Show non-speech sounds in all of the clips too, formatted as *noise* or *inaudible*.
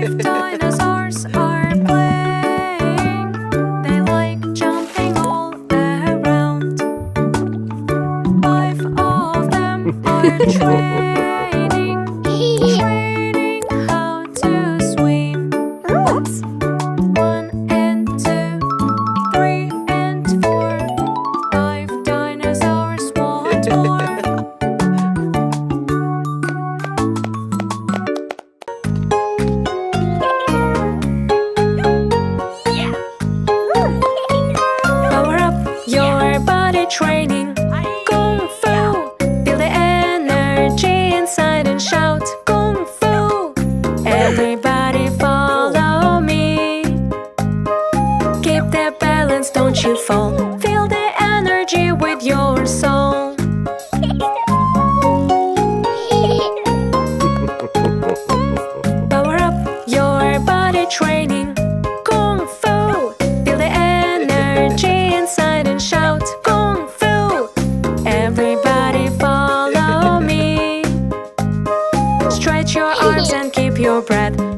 Five dinosaurs the don't you fall. Feel the energy with your soul. *laughs* Power up your body training. Kung Fu. Feel the energy inside and shout Kung Fu. Everybody follow me. Stretch your arms and keep your breath.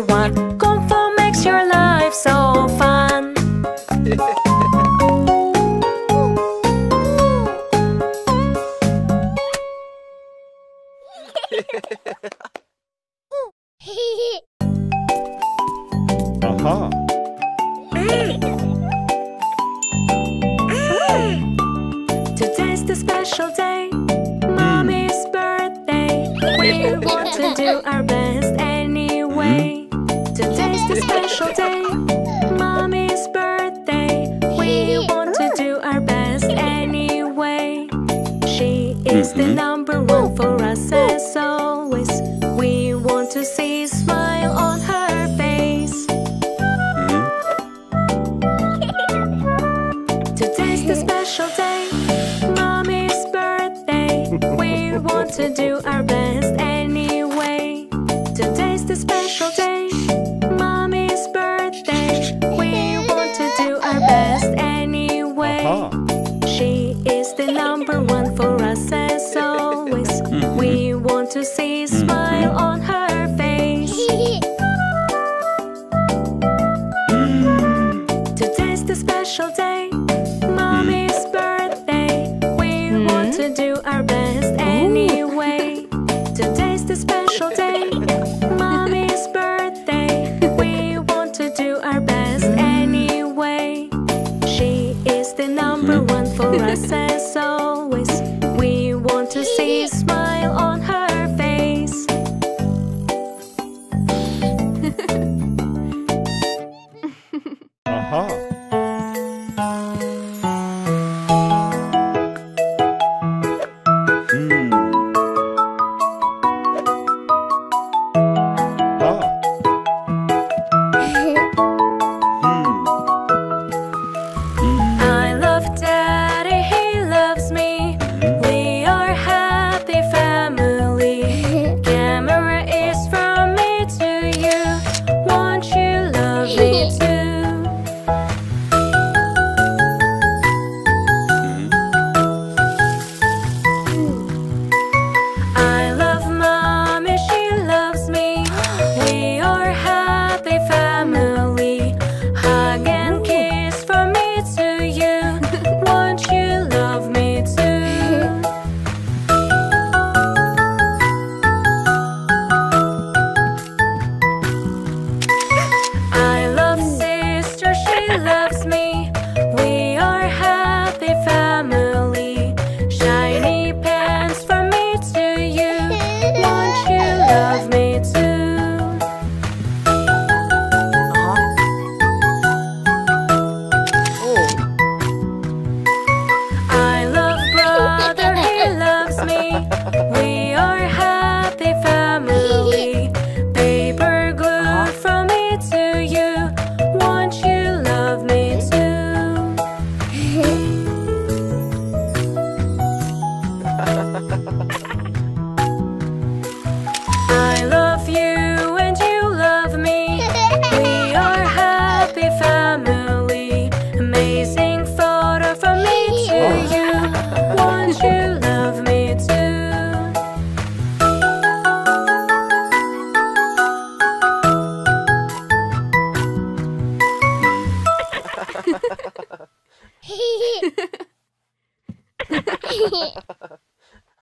One by. Kung Fu makes your life so fun. Aha. Today's the special day, Mommy's birthday. We want to do our best anyway. Today's the special day, Mommy's birthday. We want to do our best anyway. She is the mm-hmm. number one for us as always. We want to see a smile on her face. Today's the special day, Mommy's birthday. We want to do our best anyway. Today's the special day, to see